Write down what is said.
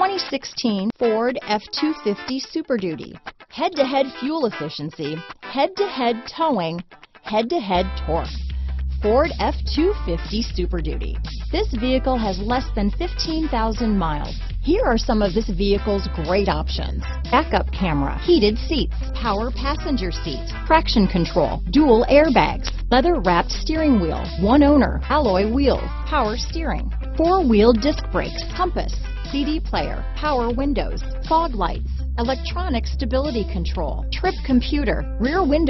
2016 Ford F-250 Super Duty. Head-to-head fuel efficiency, head-to-head towing, head-to-head torque. Ford F-250 Super Duty. This vehicle has less than 15,000 miles. Here are some of this vehicle's great options. Backup camera, heated seats, power passenger seat, traction control, dual airbags, leather wrapped steering wheel, one owner, alloy wheels, power steering, four wheel disc brakes, compass, CD player, power windows, fog lights, electronic stability control, trip computer, rear window